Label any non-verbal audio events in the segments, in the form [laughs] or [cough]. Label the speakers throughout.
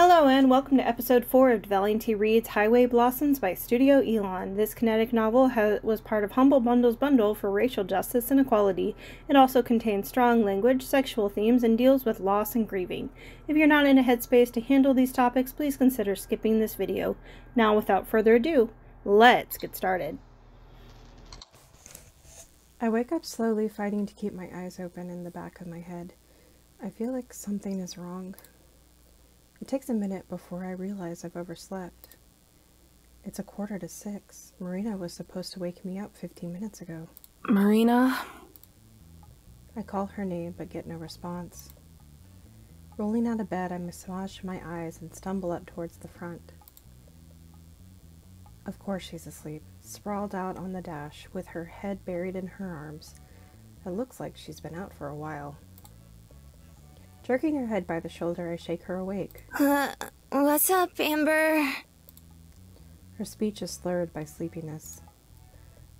Speaker 1: Hello and welcome to episode 4 of deValiante Reads Highway Blossoms by Studio Elan. This kinetic novel was part of Humble Bundle's bundle for racial justice and equality. It also contains strong language, sexual themes, and deals with loss and grieving. If you're not in a headspace to handle these topics, please consider skipping this video. Now, without further ado, let's get started. I wake up slowly, fighting to keep my eyes open in the back of my head. I feel like something is wrong. It takes a minute before I realize I've overslept. It's a quarter to six. Marina was supposed to wake me up 15 minutes ago.
Speaker 2: Marina?
Speaker 1: I call her name but get no response. Rolling out of bed, I massage my eyes and stumble up towards the front. Of course, she's asleep, sprawled out on the dash with her head buried in her arms. It looks like she's been out for a while. Jerking her head by the shoulder, I shake her awake.
Speaker 3: Uh, what's up, Amber?
Speaker 1: Her speech is slurred by sleepiness.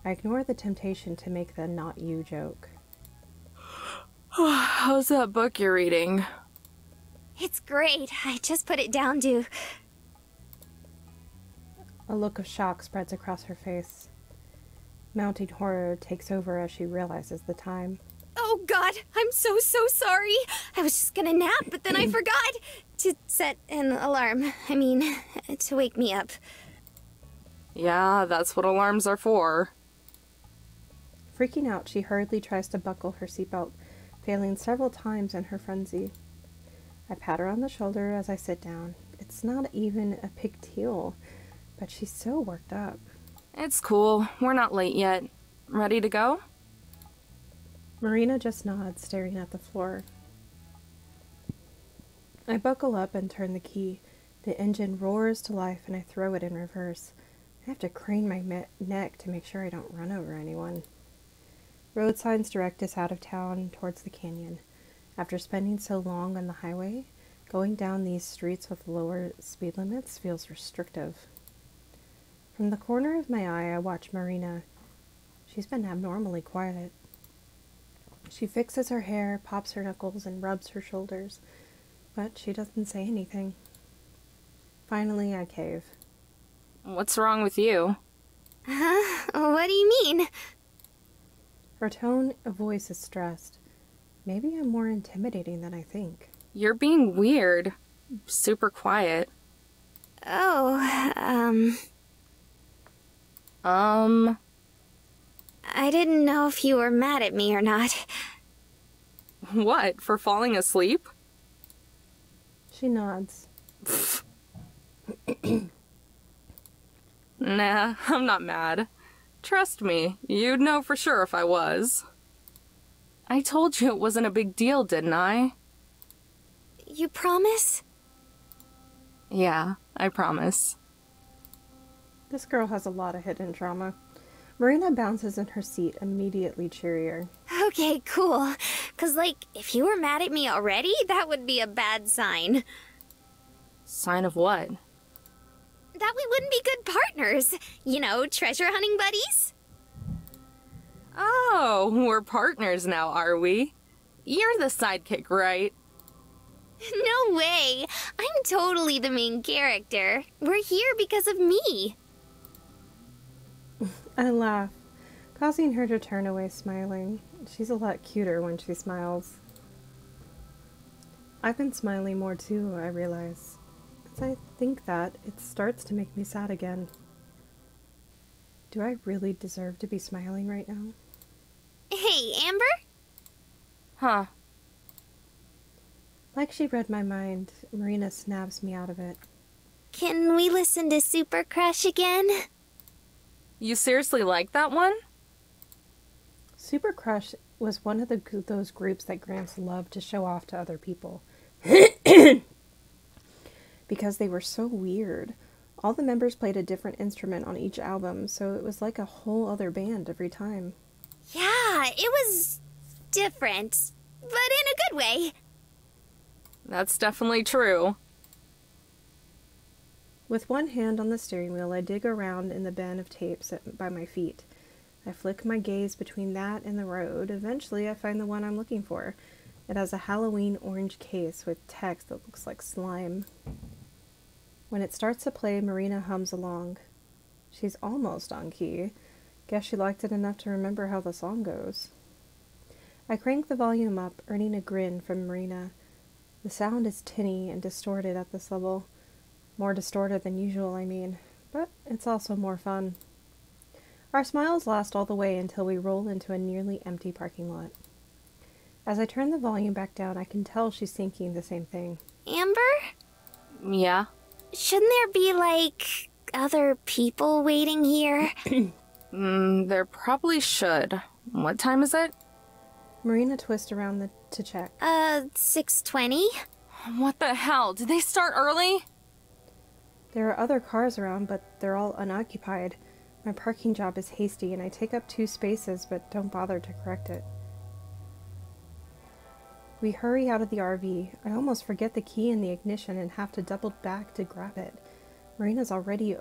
Speaker 1: I ignore the temptation to make the not you joke. [sighs]
Speaker 2: How's that book you're reading?
Speaker 3: It's great. I just put it down to.
Speaker 1: A look of shock spreads across her face. Mounting horror takes over as she realizes the time.
Speaker 3: Oh god, I'm so, so sorry. I was just gonna nap, but then I [clears throat] forgot to set an alarm. I mean, to wake me up.
Speaker 2: Yeah, that's what alarms are for.
Speaker 1: Freaking out, she hurriedly tries to buckle her seatbelt, failing several times in her frenzy. I pat her on the shoulder as I sit down. It's not even a big deal, but she's so worked up.
Speaker 2: It's cool. We're not late yet. Ready to go?
Speaker 1: Marina just nods, staring at the floor. I buckle up and turn the key. The engine roars to life and I throw it in reverse. I have to crane my neck to make sure I don't run over anyone. Road signs direct us out of town towards the canyon. After spending so long on the highway, going down these streets with lower speed limits feels restrictive. From the corner of my eye, I watch Marina. She's been abnormally quiet. She fixes her hair, pops her knuckles, and rubs her shoulders, but she doesn't say anything. Finally, I cave.
Speaker 2: What's wrong with you?
Speaker 3: Huh? [laughs] What do you mean?
Speaker 1: Her tone of voice is stressed. Maybe I'm more intimidating than I think.
Speaker 2: You're being weird. Super quiet.
Speaker 3: Oh, um.
Speaker 2: Um.
Speaker 3: I didn't know if you were mad at me or not.
Speaker 2: What? For falling asleep?
Speaker 1: She nods. [clears throat]
Speaker 2: Nah, I'm not mad. Trust me, you'd know for sure if I was. I told you it wasn't a big deal, didn't I?
Speaker 3: You promise?
Speaker 2: Yeah, I promise.
Speaker 1: This girl has a lot of hidden trauma. Marina bounces in her seat, immediately cheerier.
Speaker 3: Okay, cool. Cause, like, if you were mad at me already, that would be a bad sign.
Speaker 2: Sign of what?
Speaker 3: That we wouldn't be good partners. You know, treasure hunting buddies?
Speaker 2: Oh, we're partners now, are we? You're the sidekick, right? [laughs]
Speaker 3: No way! I'm totally the main character. We're here because of me.
Speaker 1: I laugh, causing her to turn away smiling. She's a lot cuter when she smiles. I've been smiling more too, I realize. As I think that, it starts to make me sad again. Do I really deserve to be smiling right now?
Speaker 3: Hey, Amber?
Speaker 2: Huh.
Speaker 1: Like she read my mind, Marina snaps me out of it.
Speaker 3: Can we listen to Super Crush again?
Speaker 2: You seriously like that one?
Speaker 1: Super Crush was one of the those groups that Gramps loved to show off to other people. [coughs] because they were so weird. All the members played a different instrument on each album, so it was like a whole other band every time.
Speaker 3: Yeah, it was different, but in a good way.
Speaker 2: That's definitely true.
Speaker 1: With one hand on the steering wheel, I dig around in the bin of tapes at, by my feet. I flick my gaze between that and the road. Eventually, I find the one I'm looking for. It has a Halloween orange case with text that looks like slime. When it starts to play, Marina hums along. She's almost on key. Guess she liked it enough to remember how the song goes. I crank the volume up, earning a grin from Marina. The sound is tinny and distorted at this level. More distorted than usual, I mean, but it's also more fun. Our smiles last all the way until we roll into a nearly empty parking lot. As I turn the volume back down, I can tell she's thinking the same thing.
Speaker 3: Amber?
Speaker 2: Yeah?
Speaker 3: Shouldn't there be, like, other people waiting here? [clears throat]
Speaker 2: Mm, there probably should. What time is it?
Speaker 1: Marina twists around the, to check.
Speaker 3: uh, 620?
Speaker 2: What the hell? Did they start early?
Speaker 1: There are other cars around, but they're all unoccupied. My parking job is hasty, and I take up two spaces, but don't bother to correct it. We hurry out of the RV. I almost forget the key in the ignition and have to double back to grab it. Marina's already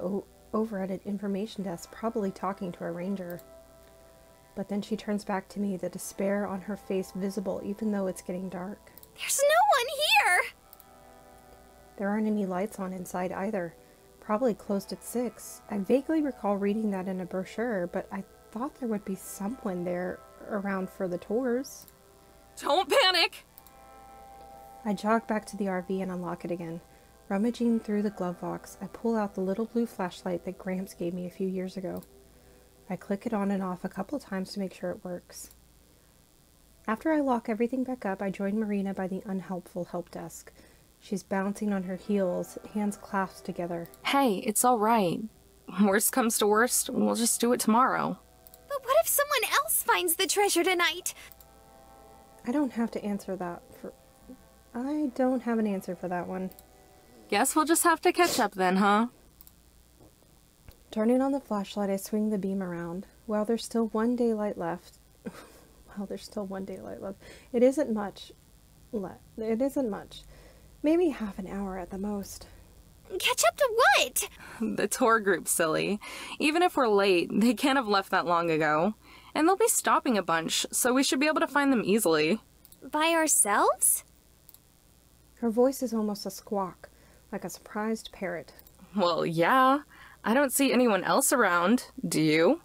Speaker 1: over at an information desk, probably talking to a ranger. But then she turns back to me, the despair on her face visible even though it's getting dark.
Speaker 3: There's no one here!
Speaker 1: There aren't any lights on inside either. Probably closed at 6. I vaguely recall reading that in a brochure, but I thought there would be someone there around for the tours.
Speaker 2: Don't panic!
Speaker 1: I jog back to the RV and unlock it again. Rummaging through the glove box, I pull out the little blue flashlight that Gramps gave me a few years ago. I click it on and off a couple times to make sure it works. After I lock everything back up, I join Marina by the unhelpful help desk. She's bouncing on her heels, hands clasped together.
Speaker 2: Hey, it's alright. Worst comes to worst, we'll just do it tomorrow.
Speaker 3: But what if someone else finds the treasure tonight?
Speaker 1: I don't have to answer that for. I don't have an answer for that one.
Speaker 2: Guess we'll just have to catch up then, huh?
Speaker 1: Turning on the flashlight, I swing the beam around. While there's still one daylight left, [laughs] while there's still one daylight left, it isn't much. Le- it isn't much. Maybe half an hour at the most.
Speaker 3: Catch up to what?
Speaker 2: The tour group, silly. Even if we're late, they can't have left that long ago. And they'll be stopping a bunch, so we should be able to find them easily.
Speaker 3: By ourselves?
Speaker 1: Her voice is almost a squawk, like a surprised parrot.
Speaker 2: Well, yeah. I don't see anyone else around. Do you?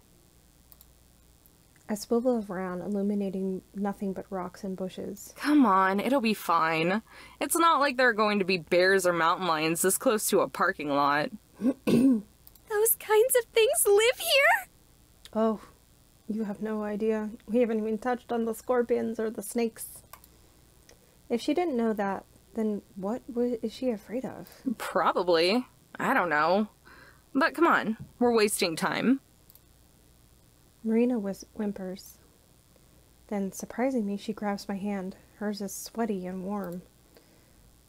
Speaker 1: I swivel around, illuminating nothing but rocks and bushes.
Speaker 2: Come on, it'll be fine. It's not like there are going to be bears or mountain lions this close to a parking lot. [clears throat]
Speaker 3: Those kinds of things live here?
Speaker 1: Oh, you have no idea. We haven't even touched on the scorpions or the snakes. If she didn't know that, then what wa- is she afraid of?
Speaker 2: Probably. I don't know. But come on, we're wasting time.
Speaker 1: Marina whis- whimpers. Then, surprising me, she grabs my hand. Hers is sweaty and warm.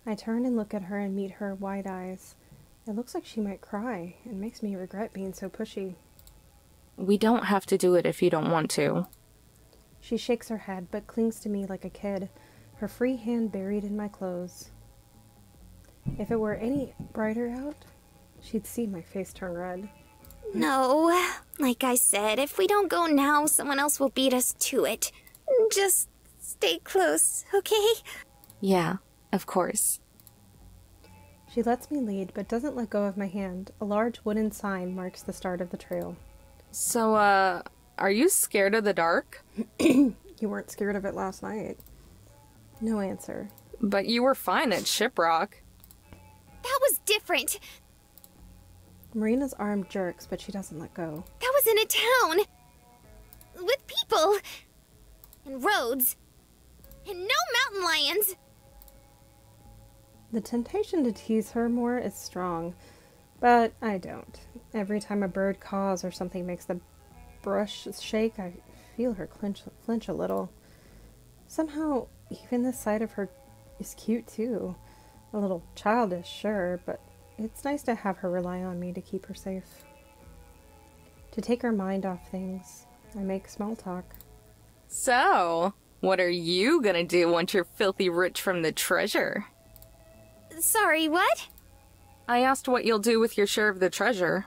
Speaker 1: I turn and look at her and meet her wide eyes. It looks like she might cry and makes me regret being so pushy.
Speaker 2: We don't have to do it if you don't want to.
Speaker 1: She shakes her head but clings to me like a kid, her free hand buried in my clothes. If it were any brighter out, she'd see my face turn red.
Speaker 3: No. Like I said, if we don't go now, someone else will beat us to it. Just stay close, okay?
Speaker 2: Yeah, of course.
Speaker 1: She lets me lead but doesn't let go of my hand. A large wooden sign marks the start of the trail.
Speaker 2: So, uh, are you scared of the dark? [clears throat]
Speaker 1: You weren't scared of it last night. No answer.
Speaker 2: But you were fine at Shiprock.
Speaker 3: That was different.
Speaker 1: Marina's arm jerks, but she doesn't let go.
Speaker 3: That was in a town. With people. And roads. And no mountain lions.
Speaker 1: The temptation to tease her more is strong, but I don't. Every time a bird caws or something makes the brush shake, I feel her clench, flinch a little. Somehow, even the sight of her is cute too. A little childish, sure, but it's nice to have her rely on me to keep her safe. To take her mind off things, I make small talk.
Speaker 2: So, what are you gonna do once you're filthy rich from the treasure?
Speaker 3: Sorry, what?
Speaker 2: I asked what you'll do with your share of the treasure.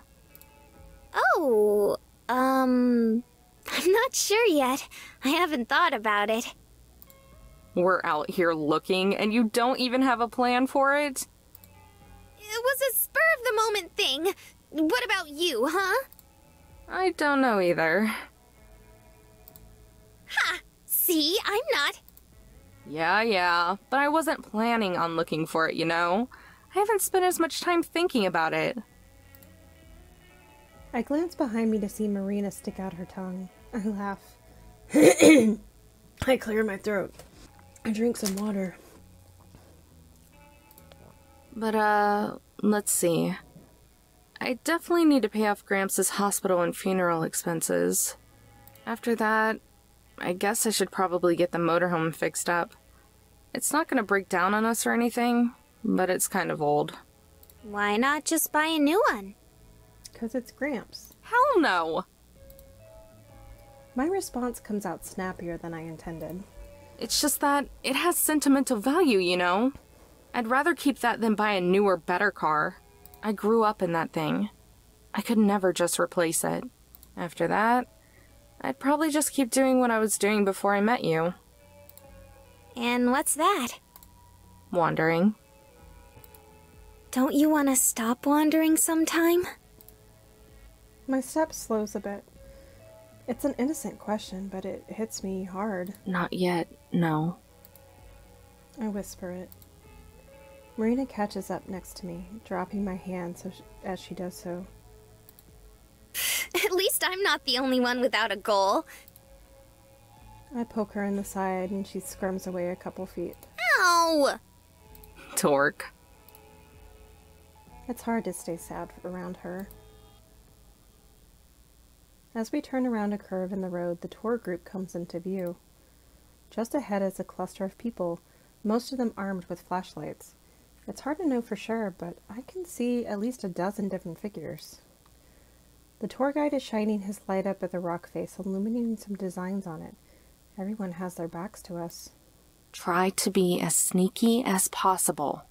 Speaker 3: Oh, um. I'm not sure yet. I haven't thought about it.
Speaker 2: We're out here looking, and you don't even have a plan for it?
Speaker 3: It was a spur of the moment thing. What about you, huh?
Speaker 2: I don't know either.
Speaker 3: Ha! See, I'm not.
Speaker 2: Yeah, yeah, but I wasn't planning on looking for it, you know? I haven't spent as much time thinking about it.
Speaker 1: I glance behind me to see Marina stick out her tongue. I laugh. [clears throat] I clear my throat. I drink some water.
Speaker 2: But, uh, let's see. I definitely need to pay off Gramps' hospital and funeral expenses. After that, I guess I should probably get the motorhome fixed up. It's not gonna break down on us or anything, but it's kind of old.
Speaker 3: Why not just buy a new one?
Speaker 1: Because it's Gramps.
Speaker 2: Hell no!
Speaker 1: My response comes out snappier than I intended.
Speaker 2: It's just that it has sentimental value, you know? I'd rather keep that than buy a newer, better car. I grew up in that thing. I could never just replace it. After that, I'd probably just keep doing what I was doing before I met you.
Speaker 3: And what's that?
Speaker 2: Wandering.
Speaker 3: Don't you want to stop wandering sometime?
Speaker 1: My step slows a bit. It's an innocent question, but it hits me hard.
Speaker 2: Not yet, no.
Speaker 1: I whisper it. Marina catches up next to me, dropping my hand so sh- as she does so.
Speaker 3: At least I'm not the only one without a goal.
Speaker 1: I poke her in the side and she squirms away a couple feet.
Speaker 3: Ow!
Speaker 2: Torque.
Speaker 1: It's hard to stay sad around her. As we turn around a curve in the road, the tour group comes into view. Just ahead is a cluster of people, most of them armed with flashlights. It's hard to know for sure, but I can see at least a dozen different figures. The tour guide is shining his light up at the rock face, illuminating some designs on it. Everyone has their backs to us.
Speaker 2: Try to be as sneaky as possible.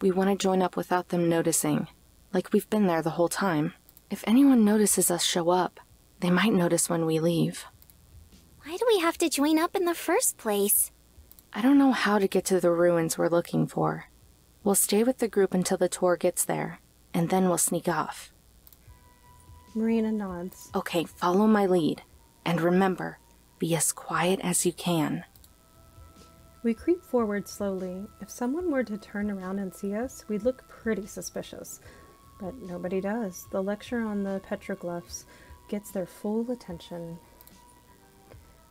Speaker 2: We want to join up without them noticing, like we've been there the whole time. If anyone notices us show up, they might notice when we leave.
Speaker 3: Why do we have to join up in the first place?
Speaker 2: I don't know how to get to the ruins we're looking for. We'll stay with the group until the tour gets there, and then we'll sneak off.
Speaker 1: Marina nods.
Speaker 2: Okay, follow my lead. And remember, be as quiet as you can.
Speaker 1: We creep forward slowly. If someone were to turn around and see us, we'd look pretty suspicious. But nobody does. The lecture on the petroglyphs gets their full attention.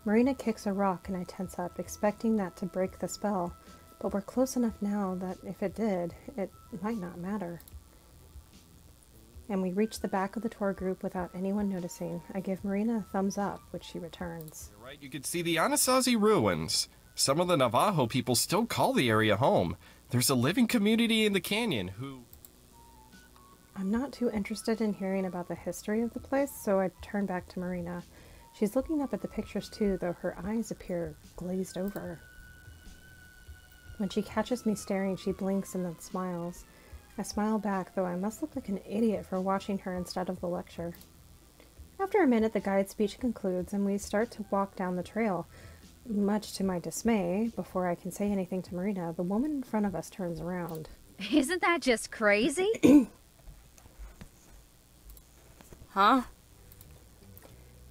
Speaker 1: Marina kicks a rock and I tense up, expecting that to break the spell. But we're close enough now that if it did, it might not matter. And we reach the back of the tour group without anyone noticing. I give Marina a thumbs up, which she returns.
Speaker 4: Right, you could see the Anasazi ruins. Some of the Navajo people still call the area home. There's a living community in the canyon who.
Speaker 1: I'm not too interested in hearing about the history of the place, so I turn back to Marina. She's looking up at the pictures too, though her eyes appear glazed over. When she catches me staring, she blinks and then smiles. I smile back, though I must look like an idiot for watching her instead of the lecture. After a minute, the guide's speech concludes, and we start to walk down the trail. Much to my dismay, before I can say anything to Marina, the woman in front of us turns around.
Speaker 5: Isn't that just crazy? [clears throat]
Speaker 2: Huh?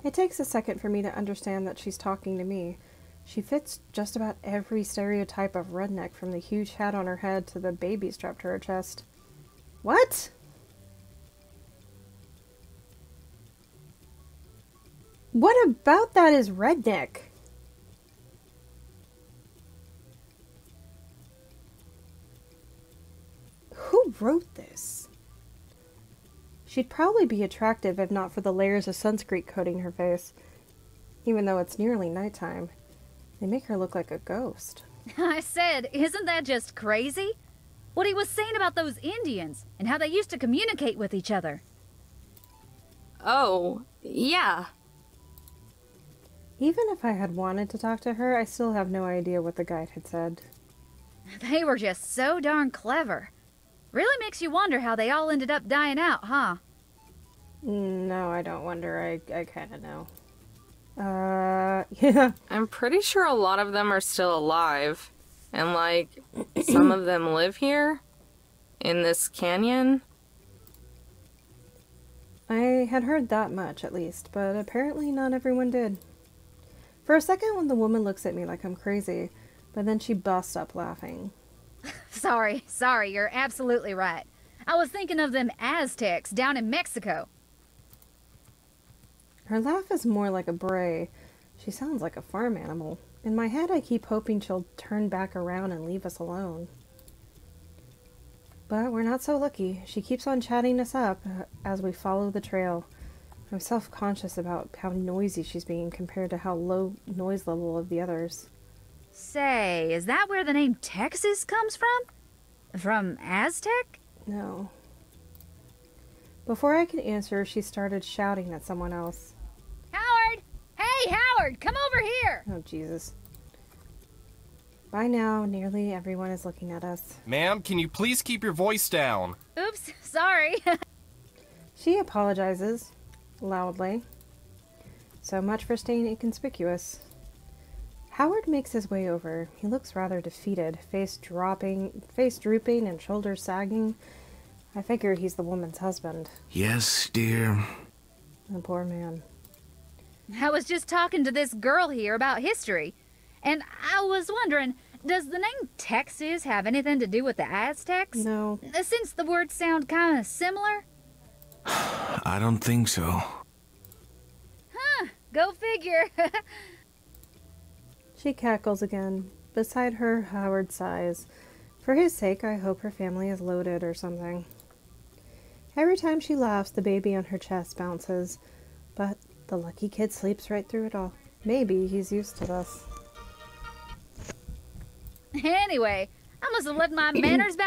Speaker 1: It takes a second for me to understand that she's talking to me. She fits just about every stereotype of redneck from the huge hat on her head to the baby strapped to her chest. What? What about that is redneck? Who wrote this? She'd probably be attractive if not for the layers of sunscreen coating her face, even though it's nearly nighttime. They make her look like a ghost. [laughs]
Speaker 5: I said, isn't that just crazy? What he was saying about those Indians and how they used to communicate with each other.
Speaker 2: Oh, yeah.
Speaker 1: Even if I had wanted to talk to her, I still have no idea what the guide had said. [laughs]
Speaker 5: They were just so darn clever. Really makes you wonder how they all ended up dying out, huh?
Speaker 1: Mm, no, I don't wonder. I, I kind of know. Uh, [laughs] yeah.
Speaker 2: I'm pretty sure a lot of them are still alive. And, like, some of them live here. in this canyon?
Speaker 1: I had heard that much, at least, but apparently not everyone did. For a second, when the woman looks at me like I'm crazy, but then she busts up laughing. [laughs]
Speaker 5: Sorry, sorry, you're absolutely right. I was thinking of them Aztecs down in Mexico.
Speaker 1: Her laugh is more like a bray. She sounds like a farm animal. In my head, I keep hoping she'll turn back around and leave us alone. But we're not so lucky. She keeps on chatting us up uh, as we follow the trail. I'm self conscious about how noisy she's being compared to how low noise level of the others.
Speaker 5: Say, is that where the name Texas comes from? From Aztec?
Speaker 1: No. Before I could answer, she started shouting at someone else.
Speaker 5: Howard! Hey, Howard, come over here!
Speaker 1: Oh, Jesus. By now, nearly everyone is looking at us.
Speaker 4: Ma'am, can you please keep your voice down?
Speaker 5: Oops, [laughs] sorry. [laughs]
Speaker 1: She apologizes loudly. So much for staying inconspicuous. Howard makes his way over. He looks rather defeated, face dropping, face drooping, and shoulders sagging. I figure he's the woman's husband.
Speaker 6: Yes, dear.
Speaker 1: The poor man.
Speaker 5: I was just talking to this girl here about history, and I was wondering does the name Texas have anything to do with the Aztecs?
Speaker 1: No,
Speaker 5: Uh, Since the words sound kind of similar? [sighs]
Speaker 6: I don't think so.
Speaker 5: Huh, go figure. [laughs]
Speaker 1: she cackles again. Beside her, Howard sighs. For his sake, I hope her family is loaded or something. Every time she laughs, the baby on her chest bounces. The lucky kid sleeps right through it all. Maybe he's used to this.
Speaker 5: anyway, I must have left my [clears throat] manners back